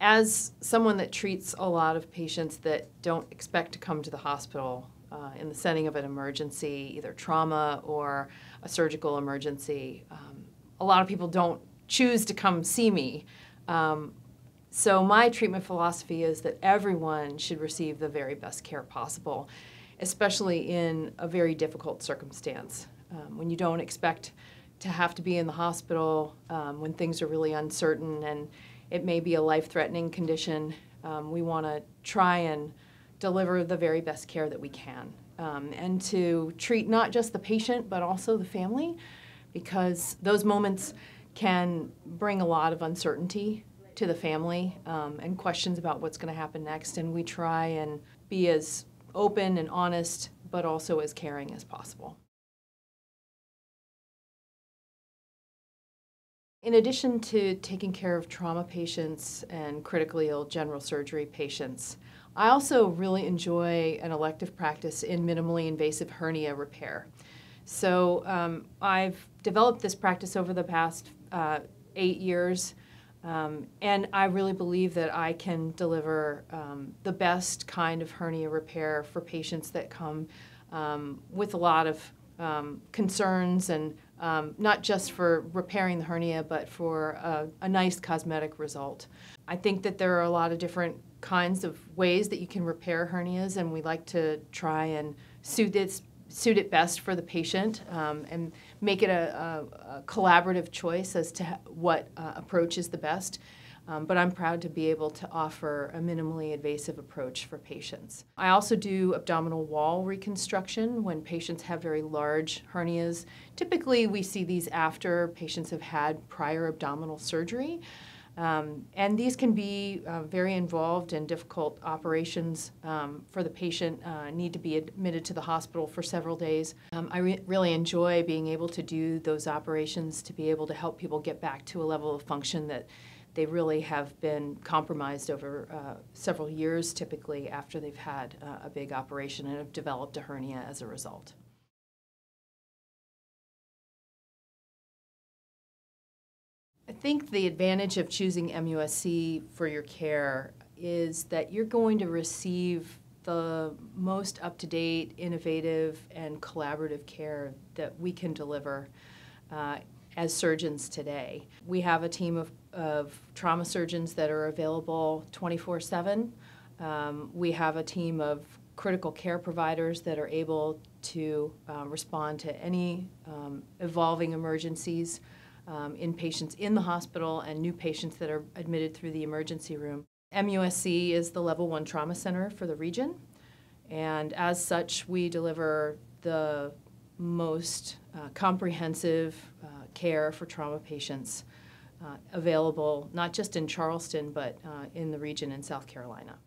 As someone that treats a lot of patients that don't expect to come to the hospital uh, in the setting of an emergency, either trauma or a surgical emergency, um, a lot of people don't choose to come see me. Um, so my treatment philosophy is that everyone should receive the very best care possible, especially in a very difficult circumstance. Um, when you don't expect to have to be in the hospital, um, when things are really uncertain and it may be a life-threatening condition, um, we want to try and deliver the very best care that we can. Um, and to treat not just the patient, but also the family, because those moments can bring a lot of uncertainty to the family um, and questions about what's going to happen next. And we try and be as open and honest, but also as caring as possible. In addition to taking care of trauma patients and critically ill general surgery patients, I also really enjoy an elective practice in minimally invasive hernia repair. So um, I've developed this practice over the past uh, eight years, um, and I really believe that I can deliver um, the best kind of hernia repair for patients that come um, with a lot of um, concerns and um, not just for repairing the hernia, but for a, a, nice cosmetic result. I think that there are a lot of different kinds of ways that you can repair hernias, and we like to try and suit this suit it best for the patient um, and make it a, a, a, collaborative choice as to what uh, approach is the best. Um, but I'm proud to be able to offer a minimally invasive approach for patients. I also do abdominal wall reconstruction when patients have very large hernias. Typically, we see these after patients have had prior abdominal surgery. Um, and these can be uh, very involved and difficult operations um, for the patient, uh, need to be admitted to the hospital for several days. Um, I re really enjoy being able to do those operations to be able to help people get back to a level of function that they really have been compromised over uh, several years, typically after they've had uh, a big operation and have developed a hernia as a result. I think the advantage of choosing MUSC for your care is that you're going to receive the most up-to-date, innovative, and collaborative care that we can deliver uh, as surgeons today. We have a team of, of trauma surgeons that are available 24-7. Um, we have a team of critical care providers that are able to uh, respond to any um, evolving emergencies um, in patients in the hospital and new patients that are admitted through the emergency room. MUSC is the level one trauma center for the region, and as such, we deliver the most uh, comprehensive uh, care for trauma patients uh, available not just in Charleston but uh, in the region in South Carolina.